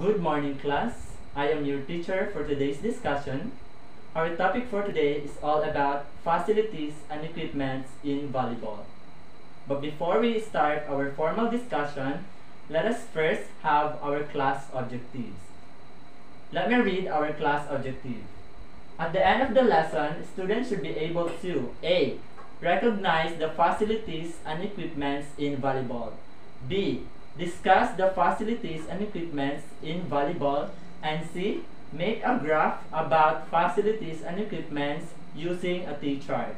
Good morning, class. I am your teacher for today's discussion. Our topic for today is all about facilities and equipments in volleyball. But before we start our formal discussion, let us first have our class objectives. Let me read our class objective. At the end of the lesson, students should be able to A. Recognize the facilities and equipments in volleyball. B. Discuss the facilities and equipments in volleyball. And C. Make a graph about facilities and equipments using a T-chart.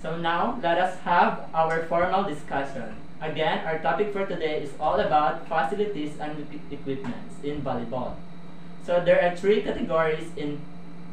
So now, let us have our formal discussion. Again, our topic for today is all about facilities and equipments in volleyball. So there are three categories in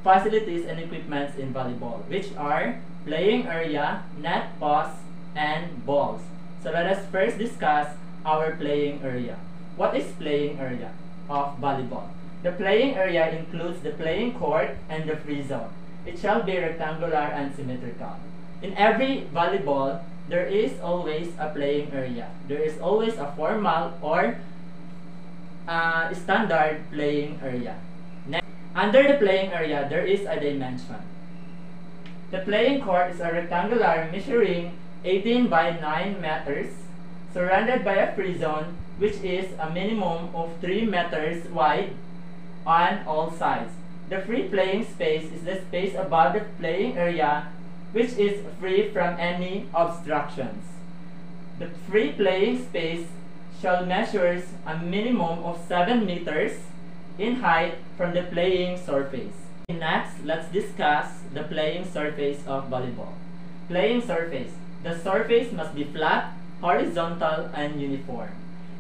facilities and equipments in volleyball, which are playing area, net post, and balls. So let us first discuss our playing area. What is playing area of volleyball? The playing area includes the playing court and the free zone. It shall be rectangular and symmetrical. In every volleyball, there is always a playing area. There is always a formal or uh, standard playing area. Next, under the playing area, there is a dimension. The playing court is a rectangular measuring 18 by 9 meters, surrounded by a free zone, which is a minimum of 3 meters wide on all sides. The free playing space is the space above the playing area, which is free from any obstructions. The free playing space shall measures a minimum of 7 meters in height from the playing surface. Next, let's discuss the playing surface of volleyball. Playing surface. The surface must be flat, horizontal, and uniform.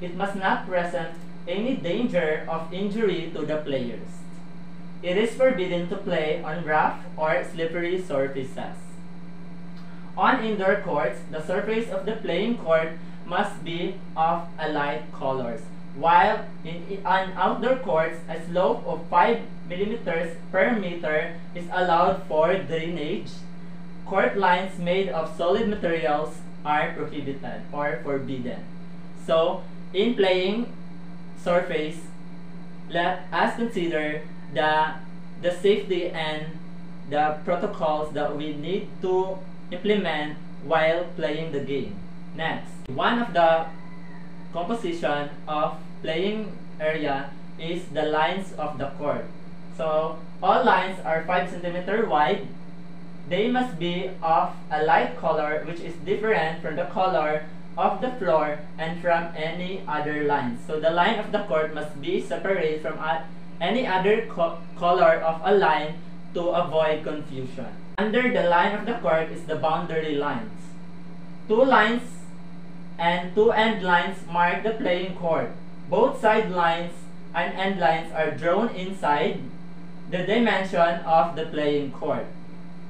It must not present any danger of injury to the players. It is forbidden to play on rough or slippery surfaces. On indoor courts, the surface of the playing court must be of a light colors, while in, on outdoor courts, a slope of 5 millimeters per meter is allowed for drainage. Court lines made of solid materials are prohibited or forbidden. So, in playing surface, let us consider the the safety and the protocols that we need to implement while playing the game. Next, one of the composition of playing area is the lines of the court. So all lines are 5 centimeter wide. They must be of a light color which is different from the color of the floor and from any other lines. So the line of the court must be separate from any other co- color of a line to avoid confusion. Under the line of the court is the boundary lines. Two lines and two end lines mark the playing court. Both side lines and end lines are drawn inside the dimension of the playing court.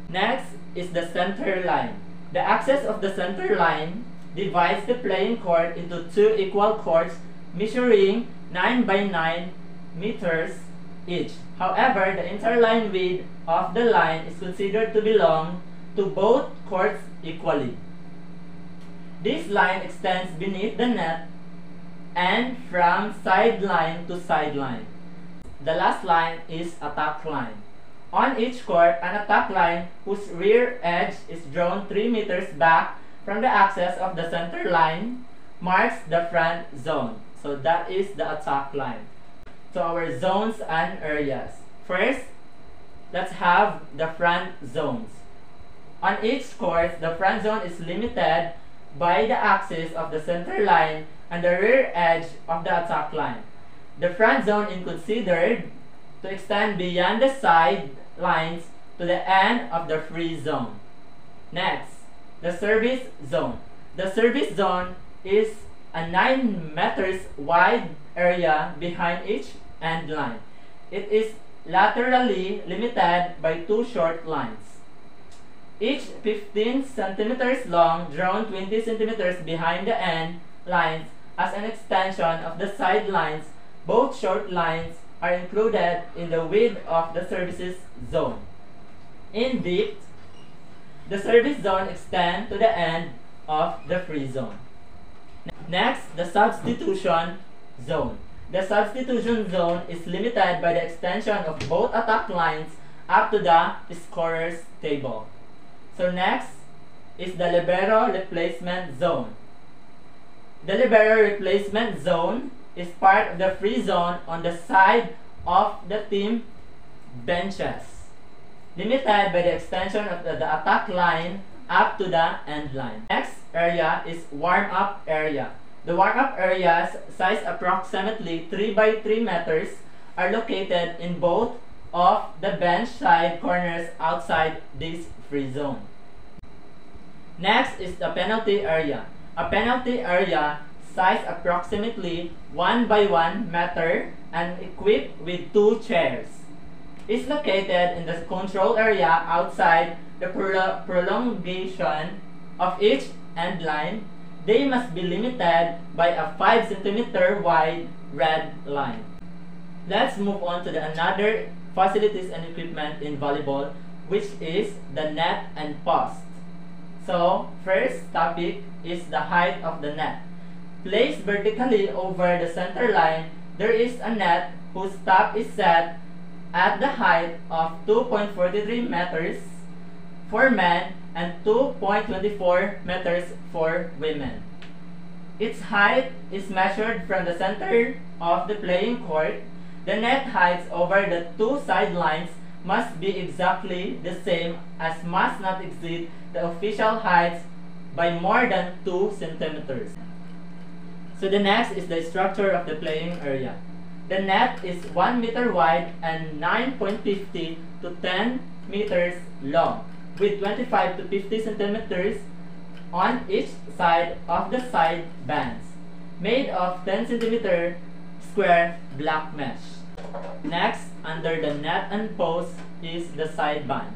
Next is the center line. The axis of the center line divides the playing court into two equal courts measuring 9 by 9 meters each. However, the interline width of the line is considered to belong to both courts equally. This line extends beneath the net and from sideline to sideline. The last line is attack line. On each court, an attack line whose rear edge is drawn 3 meters back from the axis of the center line marks the front zone. So that is the attack line. So our zones and areas. First, let's have the front zones. On each court, the front zone is limited by the axis of the center line and the rear edge of the attack line. The front zone is considered to extend beyond the side lines to the end of the free zone. Next, the service zone. The service zone is a 9 meters wide area behind each end line. It is laterally limited by two short lines. Each 15 centimeters long, drawn 20 centimeters behind the end lines as an extension of the side lines. Both short lines are included in the width of the services zone. In depth, the service zone extends to the end of the free zone. Next, the substitution zone. The substitution zone is limited by the extension of both attack lines up to the scorer's table. So next is the libero replacement zone. The libero replacement zone is part of the free zone on the side of the team benches, limited by the extension of the, the attack line up to the end line. Next area is warm-up area. The warm-up areas, size approximately 3 by 3 meters, are located in both of the bench side corners outside this free zone. Next is the penalty area. A penalty area size approximately 1 by 1 meter and equipped with two chairs. It's located in the control area outside the pro prolongation of each end line. They must be limited by a 5 centimeter wide red line. Let's move on to the another facilities and equipment in volleyball which is the net and post. So, first topic is the height of the net. Placed vertically over the center line, there is a net whose top is set at the height of 2.43 meters for men and 2.24 meters for women. Its height is measured from the center of the playing court. The net heights over the two sidelines must be exactly the same as must not exceed the official heights by more than 2 centimeters. So the next is the structure of the playing area. The net is 1 meter wide and 9.50 to 10 meters long with 25 to 50 centimeters on each side of the side bands made of 10 centimeter square black mesh. Next, under the net and post is the side bands.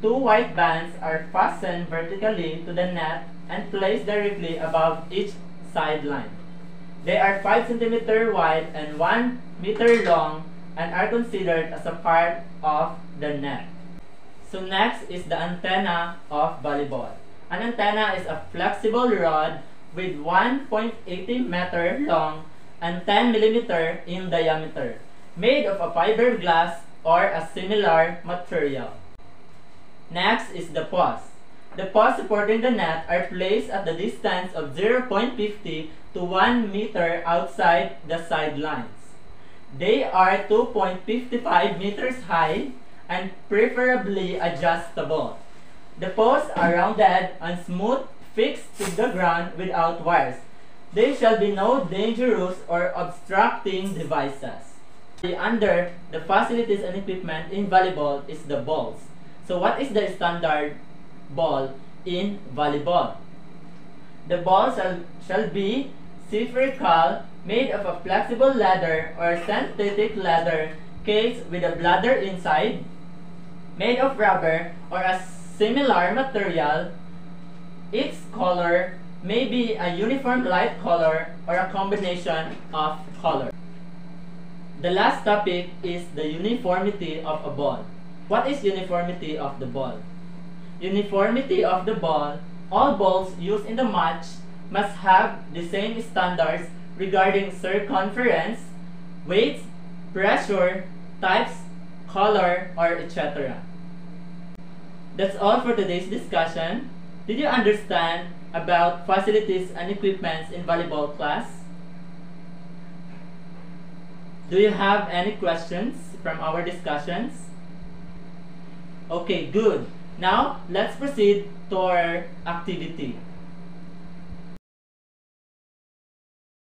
Two white bands are fastened vertically to the net and placed directly above each sideline. They are 5 cm wide and 1 meter long and are considered as a part of the net. So next is the antenna of volleyball. An antenna is a flexible rod with 1.80 meter long and 10 millimeter in diameter, made of a fiberglass or a similar material. Next is the post. The posts supporting the net are placed at the distance of 0.50 to 1 meter outside the sidelines. They are 2.55 meters high and preferably adjustable. The posts are rounded and smooth, fixed to the ground without wires. There shall be no dangerous or obstructing devices. Under the facilities and equipment in volleyball is the balls. So what is the standard ball in volleyball. The ball shall, shall be spherical, made of a flexible leather or synthetic leather case with a bladder inside, made of rubber or a similar material. Its color may be a uniform light color or a combination of color. The last topic is the uniformity of a ball. What is uniformity of the ball? Uniformity of the ball, all balls used in the match must have the same standards regarding circumference, weight, pressure, types, color, or etc. That's all for today's discussion. Did you understand about facilities and equipments in volleyball class? Do you have any questions from our discussions? Okay, good. Now, let's proceed to our activity.